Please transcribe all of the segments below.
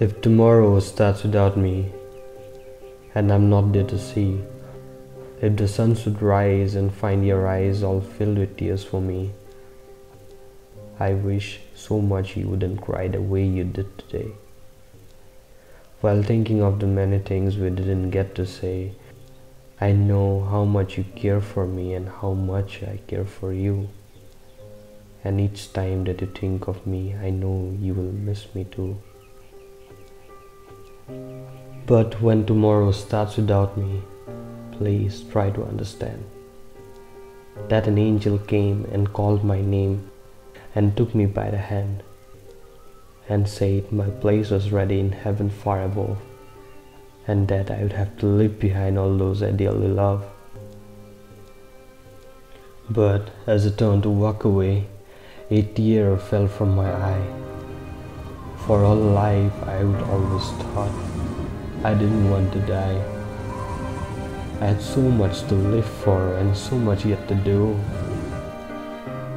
If tomorrow starts without me, and I'm not there to see, if the sun should rise and find your eyes all filled with tears for me, I wish so much you wouldn't cry the way you did today. While thinking of the many things we didn't get to say, I know how much you care for me and how much I care for you. And each time that you think of me, I know you will miss me too. But when tomorrow starts without me, please try to understand that an angel came and called my name and took me by the hand and said my place was ready in heaven far above and that I would have to leave behind all those I dearly love. But as I turned to walk away, a tear fell from my eye for all life I would always thought I didn't want to die. I had so much to live for and so much yet to do.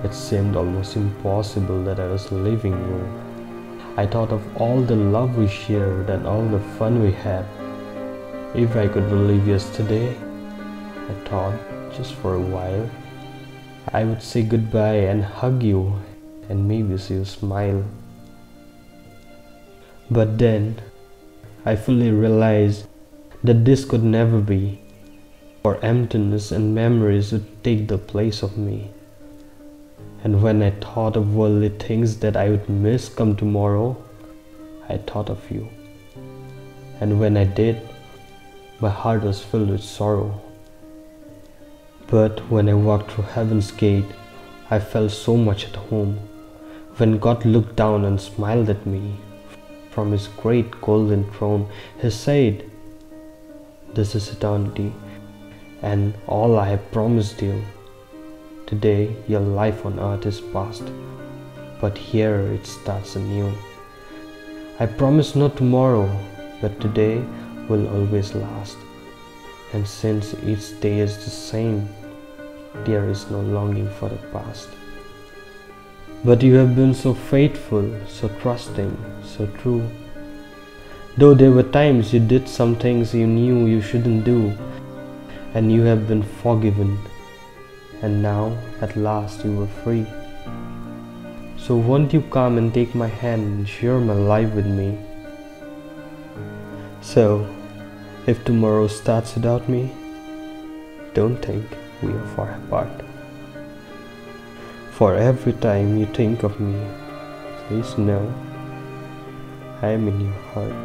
It seemed almost impossible that I was leaving you. I thought of all the love we shared and all the fun we had. If I could relive yesterday, I thought, just for a while, I would say goodbye and hug you and maybe see you smile. But then I fully realized that this could never be, for emptiness and memories would take the place of me. And when I thought of worldly things that I would miss come tomorrow, I thought of you. And when I did, my heart was filled with sorrow. But when I walked through heaven's gate, I felt so much at home. When God looked down and smiled at me, from his great golden throne, he said, This is eternity and all I have promised you. Today, your life on earth is past, but here it starts anew. I promise not tomorrow, but today will always last. And since each day is the same, there is no longing for the past. But you have been so faithful, so trusting, so true. Though there were times you did some things you knew you shouldn't do, and you have been forgiven, and now at last you were free. So won't you come and take my hand and share my life with me? So, if tomorrow starts without me, don't think we are far apart. For every time you think of me, please know I am in your heart.